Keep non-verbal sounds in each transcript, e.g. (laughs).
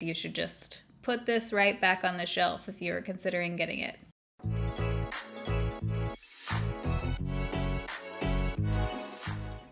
you should just put this right back on the shelf if you're considering getting it.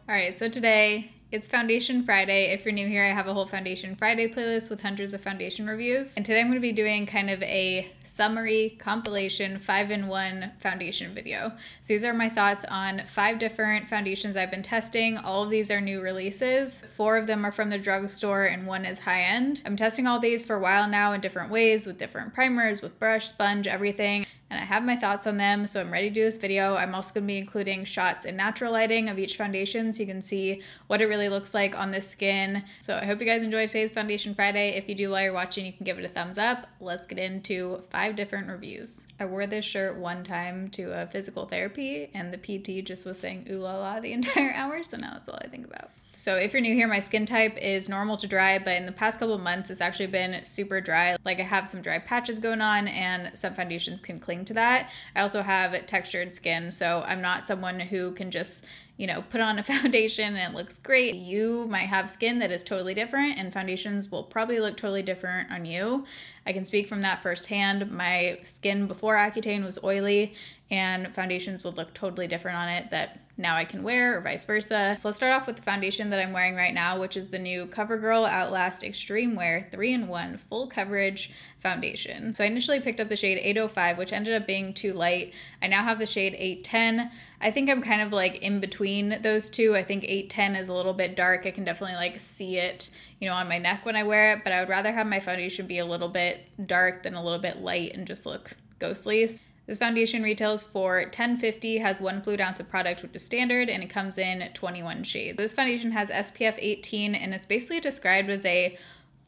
All right, so today it's Foundation Friday. If you're new here, I have a whole Foundation Friday playlist with hundreds of foundation reviews. And today I'm going to be doing kind of a summary compilation 5 in 1 foundation video. So these are my thoughts on five different foundations I've been testing. All of these are new releases. Four of them are from the drugstore and one is high end. I'm testing all these for a while now in different ways with different primers, with brush, sponge, everything and I have my thoughts on them, so I'm ready to do this video. I'm also to be including shots in natural lighting of each foundation so you can see what it really looks like on the skin. So I hope you guys enjoyed today's Foundation Friday. If you do while you're watching, you can give it a thumbs up. Let's get into five different reviews. I wore this shirt one time to a physical therapy, and the PT just was saying ooh la la the (laughs) entire hour, so now that's all I think about. So if you're new here, my skin type is normal to dry, but in the past couple months, it's actually been super dry. Like I have some dry patches going on and some foundations can cling to that. I also have textured skin, so I'm not someone who can just you know, put on a (laughs) foundation and it looks great. You might have skin that is totally different, and foundations will probably look totally different on you. I can speak from that firsthand. My skin before Accutane was oily, and foundations would look totally different on it that now I can wear, or vice versa. So let's start off with the foundation that I'm wearing right now, which is the new CoverGirl Outlast Extreme Wear 3 in 1 Full Coverage Foundation. So I initially picked up the shade 805, which ended up being too light. I now have the shade 810. I think I'm kind of like in between those two. I think 810 is a little bit dark. I can definitely like see it, you know, on my neck when I wear it, but I would rather have my foundation be a little bit dark than a little bit light and just look ghostly. This foundation retails for 1050, has one fluid ounce of product, which is standard, and it comes in 21 shades. This foundation has SPF 18 and it's basically described as a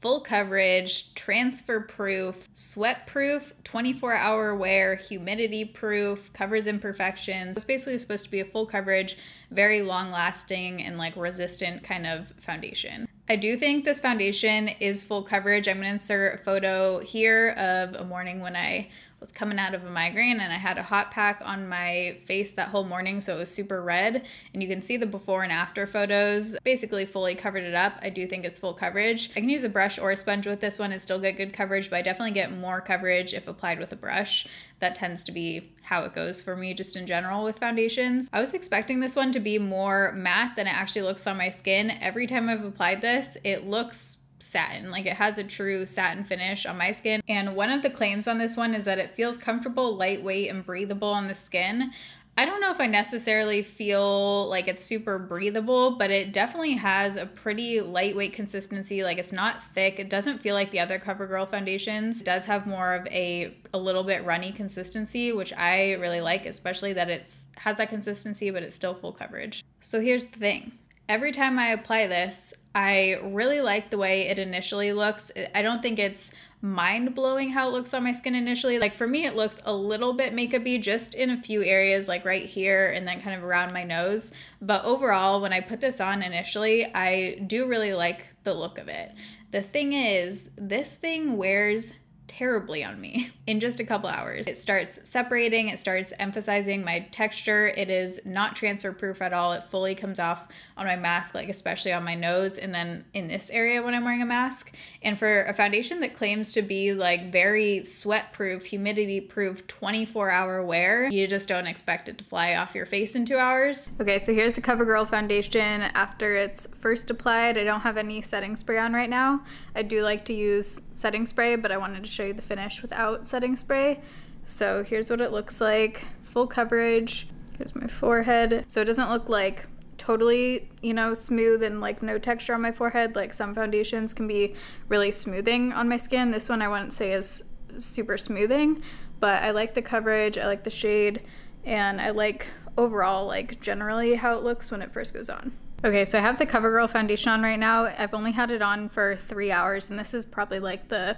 full coverage, transfer proof, sweat proof, 24 hour wear, humidity proof, covers imperfections. It's basically supposed to be a full coverage, very long lasting, and like resistant kind of foundation. I do think this foundation is full coverage. I'm gonna insert a photo here of a morning when I was coming out of a migraine and I had a hot pack on my face that whole morning so it was super red. And you can see the before and after photos. Basically fully covered it up. I do think it's full coverage. I can use a brush or a sponge with this one. And still get good coverage but I definitely get more coverage if applied with a brush that tends to be how it goes for me just in general with foundations I was expecting this one to be more matte than it actually looks on my skin every time I've applied this it looks satin. Like it has a true satin finish on my skin. And one of the claims on this one is that it feels comfortable, lightweight, and breathable on the skin. I don't know if I necessarily feel like it's super breathable, but it definitely has a pretty lightweight consistency. Like it's not thick. It doesn't feel like the other CoverGirl foundations. It does have more of a a little bit runny consistency, which I really like, especially that it's has that consistency, but it's still full coverage. So here's the thing. Every time I apply this, I really like the way it initially looks. I don't think it's mind blowing how it looks on my skin initially. Like for me, it looks a little bit makeupy just in a few areas, like right here and then kind of around my nose. But overall, when I put this on initially, I do really like the look of it. The thing is, this thing wears terribly on me (laughs) in just a couple hours. It starts separating, it starts emphasizing my texture. It is not transfer proof at all. It fully comes off on my mask, like especially on my nose and then in this area when I'm wearing a mask. And for a foundation that claims to be like very sweat proof, humidity proof, 24 hour wear, you just don't expect it to fly off your face in two hours. Okay, so here's the CoverGirl foundation after it's first applied. I don't have any setting spray on right now. I do like to use setting spray, but I wanted to show you the finish without setting spray. So here's what it looks like. Full coverage. Here's my forehead. So it doesn't look like totally, you know, smooth and like no texture on my forehead. Like some foundations can be really smoothing on my skin. This one I wouldn't say is super smoothing, but I like the coverage, I like the shade, and I like overall like generally how it looks when it first goes on. Okay, so I have the CoverGirl foundation on right now. I've only had it on for three hours, and this is probably like the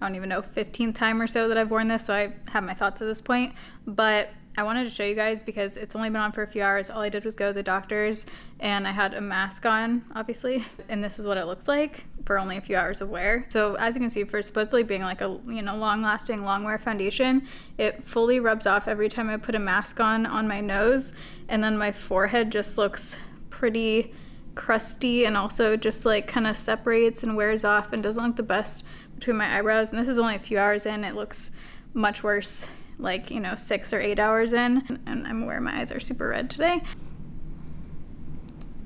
I don't even know, 15th time or so that I've worn this, so I have my thoughts at this point. But I wanted to show you guys because it's only been on for a few hours. All I did was go to the doctor's and I had a mask on, obviously. (laughs) And this is what it looks like for only a few hours of wear. So as you can see, for supposedly being like a you know long lasting, long wear foundation, it fully rubs off every time I put a mask on on my nose. And then my forehead just looks pretty crusty and also just like kind of separates and wears off and doesn't look the best between my eyebrows. And this is only a few hours in. It looks much worse like, you know, six or eight hours in. And I'm aware my eyes are super red today.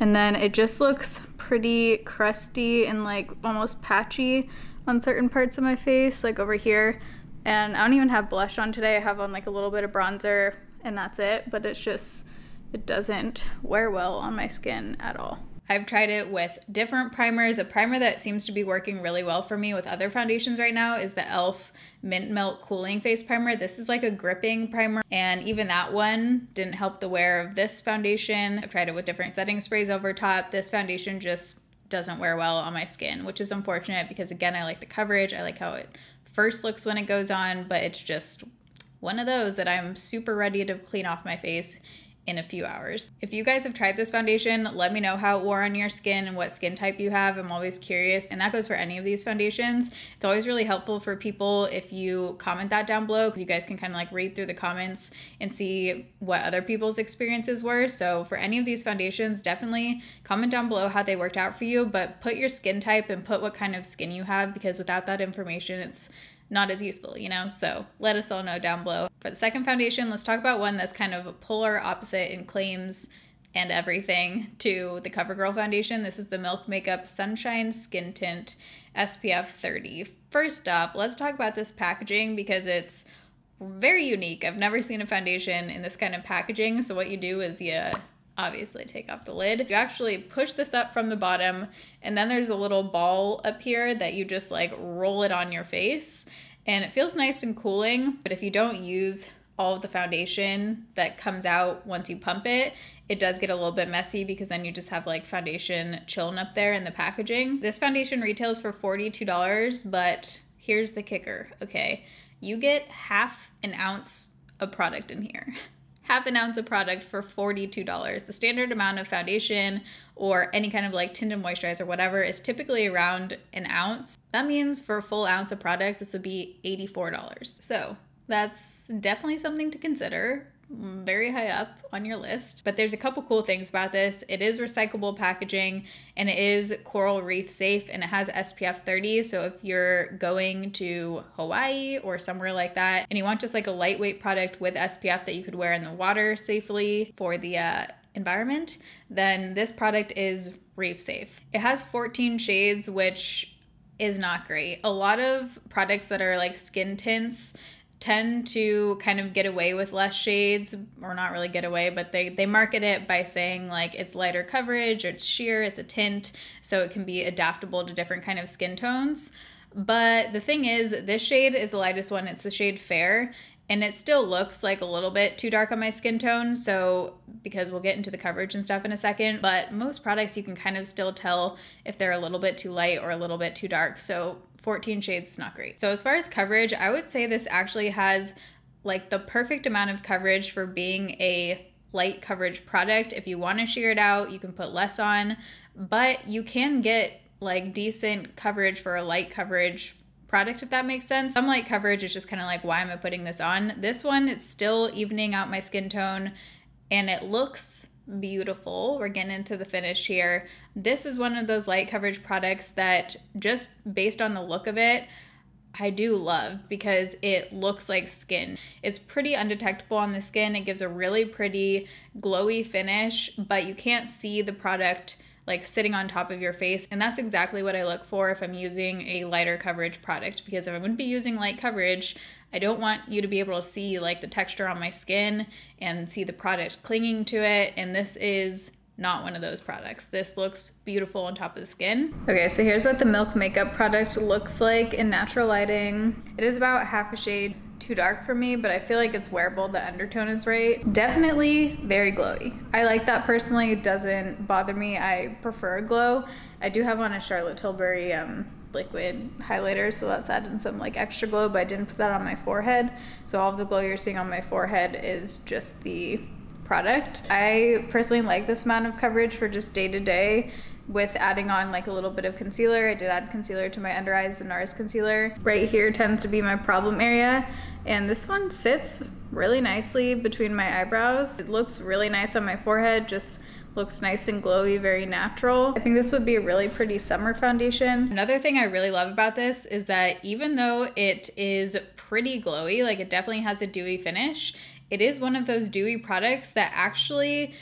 And then it just looks pretty crusty and like almost patchy on certain parts of my face, like over here. And I don't even have blush on today. I have on like a little bit of bronzer and that's it. But it's just, it doesn't wear well on my skin at all. I've tried it with different primers. A primer that seems to be working really well for me with other foundations right now is the e.l.f. Mint Melt Cooling Face Primer. This is like a gripping primer, and even that one didn't help the wear of this foundation. I've tried it with different setting sprays over top. This foundation just doesn't wear well on my skin, which is unfortunate because, again, I like the coverage. I like how it first looks when it goes on, but it's just one of those that I'm super ready to clean off my face in a few hours. If you guys have tried this foundation, let me know how it wore on your skin and what skin type you have. I'm always curious, and that goes for any of these foundations. It's always really helpful for people if you comment that down below because you guys can kind of like read through the comments and see what other people's experiences were. So for any of these foundations, definitely comment down below how they worked out for you, but put your skin type and put what kind of skin you have because without that information, it's not as useful, you know? So let us all know down below. For the second foundation, let's talk about one that's kind of a polar opposite in claims and everything to the CoverGirl foundation. This is the Milk Makeup Sunshine Skin Tint SPF 30. First up, let's talk about this packaging because it's very unique. I've never seen a foundation in this kind of packaging. So what you do is you obviously take off the lid. You actually push this up from the bottom and then there's a little ball up here that you just like roll it on your face and it feels nice and cooling. But if you don't use all of the foundation that comes out once you pump it, it does get a little bit messy because then you just have like foundation chilling up there in the packaging. This foundation retails for $42, but here's the kicker, okay? You get half an ounce of product in here. (laughs) half an ounce of product for $42. The standard amount of foundation or any kind of like tinted moisturizer, whatever, is typically around an ounce. That means for a full ounce of product, this would be $84. So that's definitely something to consider very high up on your list. But there's a couple cool things about this. It is recyclable packaging and it is coral reef safe and it has SPF 30. So if you're going to Hawaii or somewhere like that and you want just like a lightweight product with SPF that you could wear in the water safely for the uh, environment, then this product is reef safe. It has 14 shades, which is not great. A lot of products that are like skin tints tend to kind of get away with less shades or not really get away but they they market it by saying like it's lighter coverage or it's sheer it's a tint so it can be adaptable to different kind of skin tones. But the thing is this shade is the lightest one. It's the shade fair and it still looks like a little bit too dark on my skin tone so because we'll get into the coverage and stuff in a second but most products you can kind of still tell if they're a little bit too light or a little bit too dark so 14 shades is not great. So as far as coverage, I would say this actually has like the perfect amount of coverage for being a light coverage product. If you want to sheer it out, you can put less on, but you can get like decent coverage for a light coverage product if that makes sense. Some light coverage is just kind of like why am I putting this on? This one it's still evening out my skin tone and it looks beautiful. We're getting into the finish here. This is one of those light coverage products that just based on the look of it, I do love because it looks like skin. It's pretty undetectable on the skin. It gives a really pretty glowy finish, but you can't see the product like sitting on top of your face. And that's exactly what I look for if I'm using a lighter coverage product because if I'm going to be using light coverage, I don't want you to be able to see like the texture on my skin and see the product clinging to it. And this is not one of those products. This looks beautiful on top of the skin. Okay, so here's what the Milk Makeup product looks like in natural lighting. It is about half a shade too dark for me, but I feel like it's wearable. The undertone is right. Definitely very glowy. I like that personally. It doesn't bother me. I prefer a glow. I do have on a Charlotte Tilbury um, liquid highlighter, so that's adding some like extra glow, but I didn't put that on my forehead. So all the glow you're seeing on my forehead is just the product. I personally like this amount of coverage for just day to day with adding on like a little bit of concealer. I did add concealer to my under eyes, the NARS concealer. Right here tends to be my problem area. And this one sits really nicely between my eyebrows. It looks really nice on my forehead, just Looks nice and glowy, very natural. I think this would be a really pretty summer foundation. Another thing I really love about this is that even though it is pretty glowy, like it definitely has a dewy finish, it is one of those dewy products that actually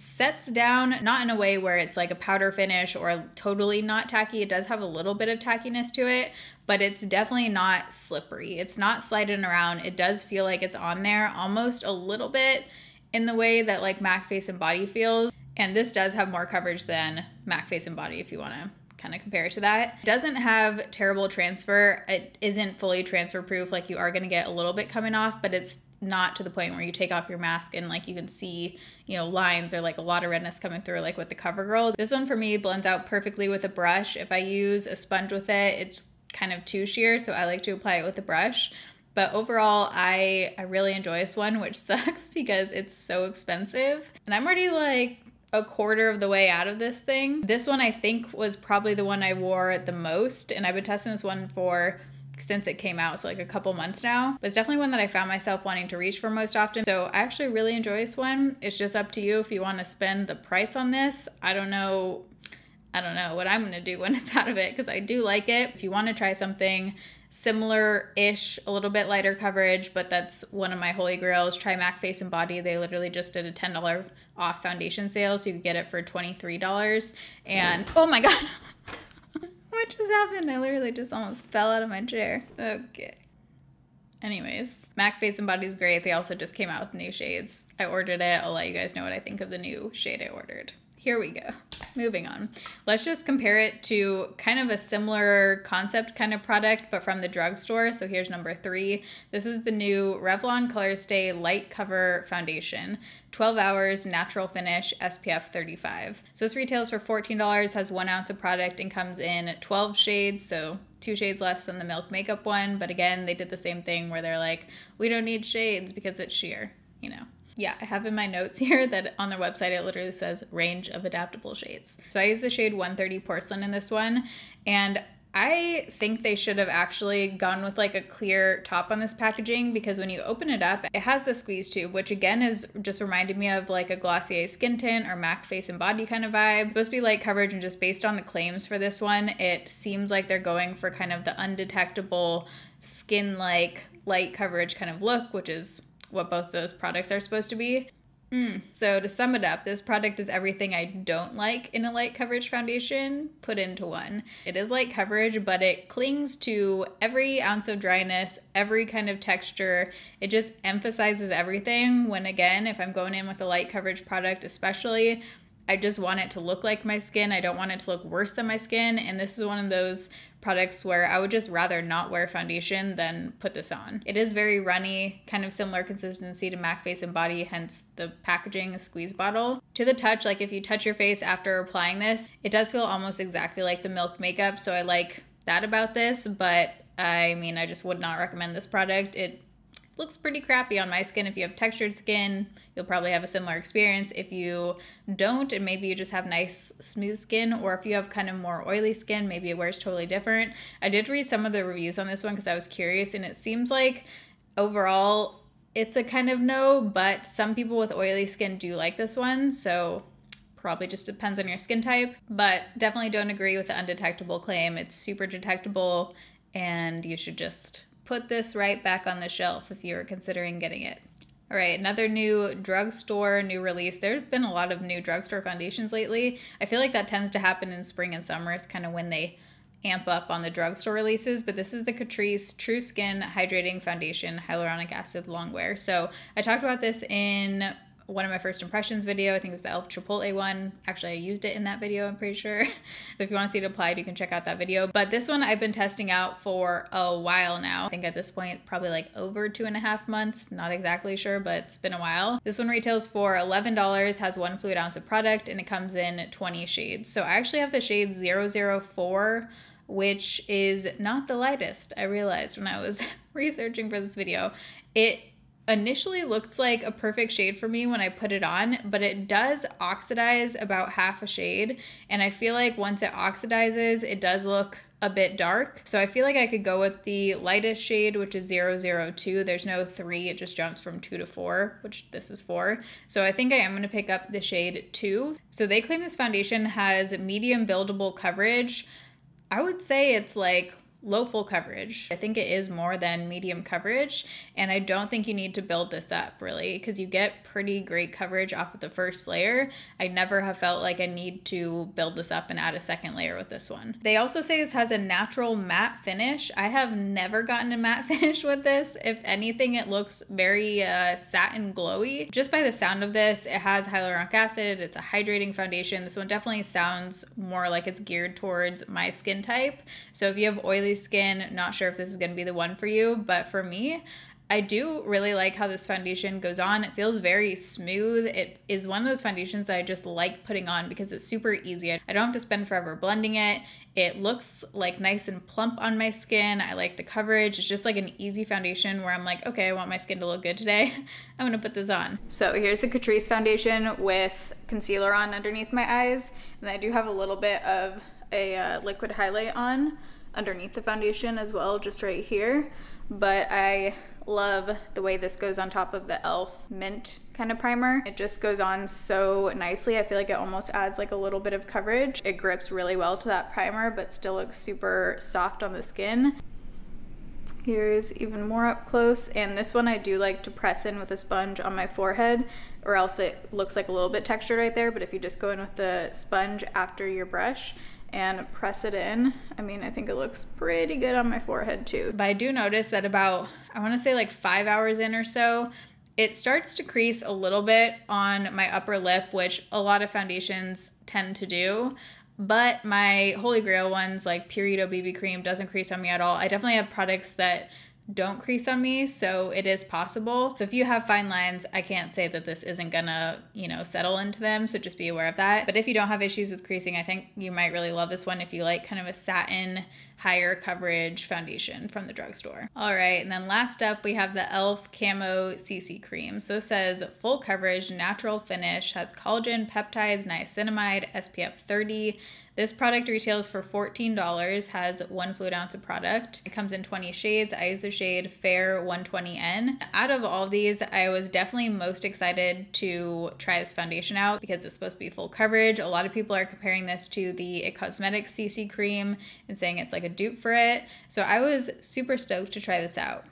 sets down not in a way where it's like a powder finish or totally not tacky. It does have a little bit of tackiness to it, but it's definitely not slippery. It's not sliding around. It does feel like it's on there almost a little bit in the way that like MAC Face and Body feels. And this does have more coverage than MAC Face and Body if you want to kind of compare it to that. It doesn't have terrible transfer. It isn't fully transfer proof. Like you are going to get a little bit coming off, but it's not to the point where you take off your mask and like you can see, you know, lines or like a lot of redness coming through like with the CoverGirl. This one for me blends out perfectly with a brush. If I use a sponge with it, it's kind of too sheer, so I like to apply it with a brush. But overall, I, I really enjoy this one, which (laughs) sucks because it's so expensive. And I'm already like a quarter of the way out of this thing. This one I think was probably the one I wore the most, and I've been testing this one for since it came out, so like a couple months now. But it's definitely one that I found myself wanting to reach for most often. So I actually really enjoy this one. It's just up to you if you want to spend the price on this. I don't know. I don't know what I'm going to do (laughs) when it's out of it because I do like it. If you want to try something similar-ish, a little bit lighter coverage, but that's one of my holy grails. Try MAC Face and Body. They literally just did a $10 off foundation sale, so you could get it for $23. And oh my (laughs) god, what just happened? I literally just almost fell out of my chair. Okay. Anyways, MAC Face and Body is great. They also just came out with new shades. I ordered it. I'll let you guys know what I think of the new shade I ordered. Here we go. Moving on. Let's just compare it to kind of a similar concept kind of product, but from the drugstore. So here's number three. This is the new Revlon Colorstay Light Cover Foundation. 12 hours, natural finish, SPF 35. So this retails for $14, has one ounce of product, and comes in 12 shades. So two shades less than the Milk Makeup one. But again, they did the same thing where they're like, we don't need shades because it's sheer, you know yeah, I have in my notes (laughs) here that on their website it literally says range of adaptable shades. So I use the shade 130 porcelain in this one and I think they should have actually gone with like a clear top on this packaging because when you open it up, it has the squeeze tube, which again is just reminded me of like a Glossier skin tint or MAC face and body kind of vibe. It's supposed to be light coverage and just based on the claims for this one, it seems like they're going for kind of the undetectable skin like light coverage kind of look, which is what both those products are supposed to be. Mm. So to sum it up, this product is everything I don't like in a light coverage foundation put into one. It is light coverage, but it clings to every ounce of dryness, every kind of texture. It just emphasizes everything when again, if I'm going in with a light coverage product especially, I just want it to look like my skin. I don't want it to look worse than my skin. And this is one of those products where I would just rather not wear foundation than put this on. It is very runny, kind of similar consistency to MAC Face and Body, hence the packaging, squeeze bottle. To the touch, like if you touch your face after applying this, it does feel almost exactly like the Milk makeup. So I like that about this, but I mean, I just would not recommend this product. It looks pretty crappy on my skin. If you have textured skin, you'll probably have a similar experience. If you don't, and maybe you just have nice smooth skin, or if you have kind of more oily skin, maybe it wears totally different. I did read some of the reviews on this one because I was curious, and it seems like overall it's a kind of no, but some people with oily skin do like this one, so probably just depends on your skin type. But definitely don't agree with the undetectable claim. It's super detectable, and you should just put this right back on the shelf if you're considering getting it. All right, another new drugstore, new release. There's been a lot of new drugstore foundations lately. I feel like that tends to happen in spring and summer. It's kind of when they amp up on the drugstore releases, but this is the Catrice True Skin Hydrating Foundation Hyaluronic Acid Longwear. So I talked about this in one of my first impressions video. I think it was the Elf Chipotle one. Actually, I used it in that video, I'm pretty sure. (laughs) so if you want to see it applied, you can check out that video. But this one I've been testing out for a while now. I think at this point, probably like over two and a half months. Not exactly sure, but it's been a while. This one retails for $11, has one fluid ounce of product, and it comes in 20 shades. So I actually have the shade 004 which is not the lightest, I realized when I was (laughs) researching for this video. It initially looked like a perfect shade for me when I put it on, but it does oxidize about half a shade. And I feel like once it oxidizes, it does look a bit dark. So I feel like I could go with the lightest shade, which is 002. There's no three, it just jumps from two to four, which this is four. So I think I am gonna pick up the shade two. So they claim this foundation has medium buildable coverage. I would say it's like low full coverage. I think it is more than medium coverage, and I don't think you need to build this up really because you get pretty great coverage off of the first layer. I never have felt like I need to build this up and add a second layer with this one. They also say this has a natural matte finish. I have never gotten a matte (laughs) finish with this. If anything, it looks very uh, satin glowy. Just by the sound of this, it has hyaluronic acid, it's a hydrating foundation. This one definitely sounds more like it's geared towards my skin type. So if you have oily oily skin, not sure if this is going to be the one for you, but for me, I do really like how this foundation goes on. It feels very smooth. It is one of those foundations that I just like putting on because it's super easy. I don't have to spend forever blending it. It looks like nice and plump on my skin. I like the coverage. It's just like an easy foundation where I'm like, okay, I want my skin to look good today. (laughs) I'm gonna put this on. So here's the Catrice foundation with concealer on underneath my eyes. And I do have a little bit of a uh, liquid highlight on underneath the foundation as well, just right here. But I love the way this goes on top of the e.l.f. mint kind of primer. It just goes on so nicely. I feel like it almost adds like a little bit of coverage. It grips really well to that primer, but still looks super soft on the skin. Here's even more up close. And this one I do like to press in with a sponge on my forehead or else it looks like a little bit textured right there. But if you just go in with the sponge after your brush, and press it in. I mean, I think it looks pretty good on my forehead too. But I do notice that about, I wanna say like five hours in or so, it starts to crease a little bit on my upper lip, which a lot of foundations tend to do. But my Holy Grail ones, like Purito BB Cream, doesn't crease on me at all. I definitely have products that don't crease on me, so it is possible. So if you have fine lines, I can't say that this isn't gonna, you know, settle into them, so just be aware of that. But if you don't have issues with creasing, I think you might really love this one if you like kind of a satin higher coverage foundation from the drugstore. All right, and then last up we have the e.l.f. Camo CC Cream. So it says full coverage, natural finish, has collagen, peptides, niacinamide, SPF 30, this product retails for $14, has one fluid ounce of product. It comes in 20 shades. I use the shade Fair 120N. Out of all these, I was definitely most excited to try this foundation out because it's supposed to be full coverage. A lot of people are comparing this to the It Cosmetics CC cream and saying it's like a dupe for it. So I was super stoked to try this out.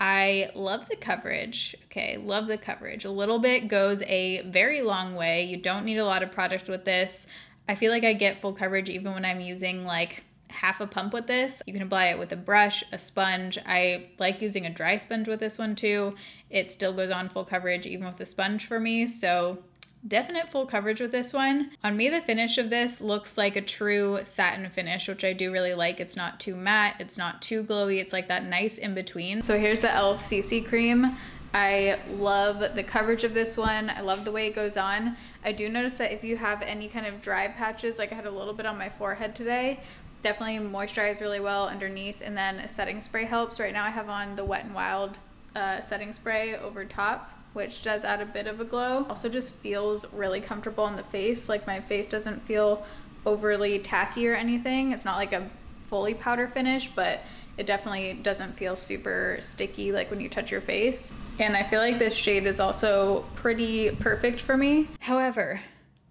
I love the coverage. Okay, love the coverage. A little bit goes a very long way. You don't need a lot of product with this. I feel like I get full coverage even when I'm using like half a pump with this. You can apply it with a brush, a sponge. I like using a dry sponge with this one too. It still goes on full coverage even with the sponge for me. So definite full coverage with this one. On me, the finish of this looks like a true satin finish, which I do really like. It's not too matte, it's not too glowy, it's like that nice in between. So here's the e.l.f. CC cream. I love the coverage of this one. I love the way it goes on. I do notice that if you have any kind of dry patches, like I had a little bit on my forehead today, definitely moisturize really well underneath and then a setting spray helps. Right now I have on the Wet n Wild uh, setting spray over top which does add a bit of a glow. Also just feels really comfortable on the face. Like my face doesn't feel overly tacky or anything. It's not like a fully powder finish, but it definitely doesn't feel super sticky like when you touch your face. And I feel like this shade is also pretty perfect for me. However,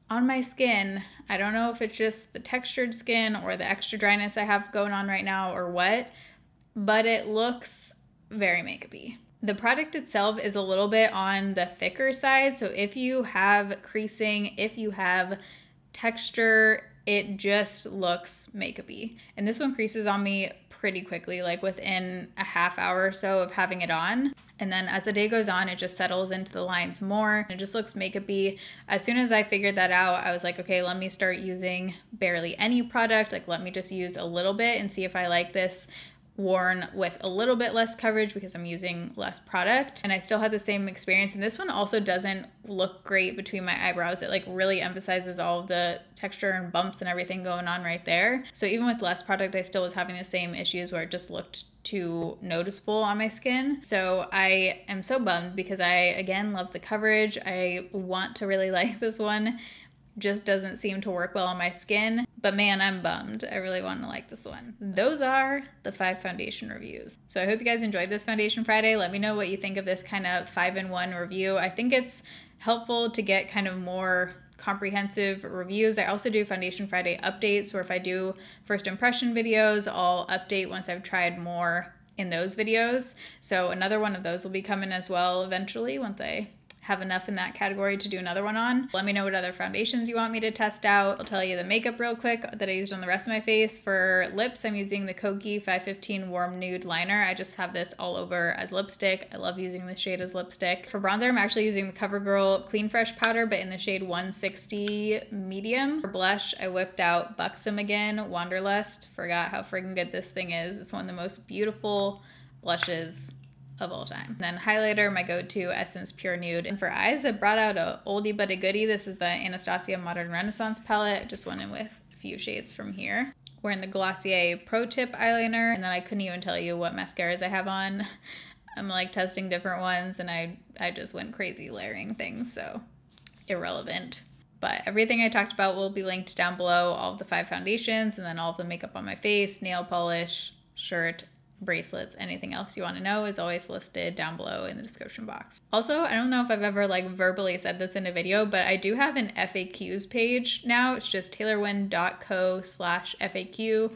on my skin, I don't know if it's just the textured skin or the extra dryness I have going on right now or what, but it looks very makeupy. The product itself is a little bit on the thicker side, so if you have creasing, if you have texture, it just looks makeupy. And this one creases on me pretty quickly, like within a half hour or so of having it on. And then as the day goes on, it just settles into the lines more. It just looks makeupy. As soon as I figured that out, I was like, okay, let me start using barely any product. Like, let me just use a little bit and see if I like this worn with a little bit less coverage because I'm using less product and I still had the same experience and this one also doesn't look great between my eyebrows it like really emphasizes all of the texture and bumps and everything going on right there so even with less product I still was having the same issues where it just looked too noticeable on my skin. So I am so bummed because I again love the coverage. I want to really (laughs) like this one just doesn't seem to work well on my skin. But man, I'm bummed. I really want to like this one. Those are the five foundation reviews. So I hope you guys enjoyed this Foundation Friday. Let me know what you think of this kind of five in one review. I think it's helpful to get kind of more comprehensive reviews. I also do Foundation Friday updates where if I do first impression videos, I'll update once I've tried more in those videos. So another one of those will be coming as well eventually once I have enough in that category to do another one on. Let me know what other foundations you want me to test out. I'll tell you the makeup real quick that I used on the rest of my face. For lips, I'm using the Kokie 515 Warm Nude Liner. I just have this all over as lipstick. I love using this shade as lipstick. For bronzer, I'm actually using the CoverGirl Clean Fresh powder, but in the shade 160 Medium. For blush, I whipped out Buxom again, Wanderlust. Forgot how freaking good this thing is. It's one of the most beautiful blushes of all time. Then highlighter, my go-to Essence Pure Nude. And for eyes, I brought out a oldie but a goodie. This is the Anastasia Modern Renaissance palette. Just went in with a few shades from here. Wearing the Glossier Pro Tip eyeliner. And then I couldn't even tell you what mascaras I have on. (laughs) I'm like testing different ones and I, I just went crazy layering things, so irrelevant. But everything I talked about will be linked down below, all of the five foundations and then all of the makeup on my face, nail polish, shirt, bracelets, anything else you want to know is always listed down below in the description box. Also, I don't know if I've ever like verbally said this in a video, but I do have an FAQs page now. It's just taylorwynn.co slash FAQ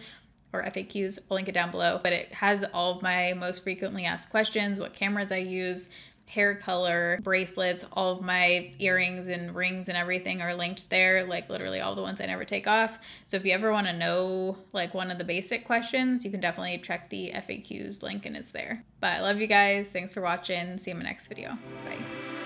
or FAQs. I'll link it down below, but it has all of my most frequently asked questions, what cameras I use, hair color, bracelets, all of my earrings and rings and everything are linked there, like literally all the ones I never take off. So if you ever want to know like one of the basic questions, you can definitely check the FAQs link and it's there. But I love you guys. Thanks for watching. See you in my next video. Bye.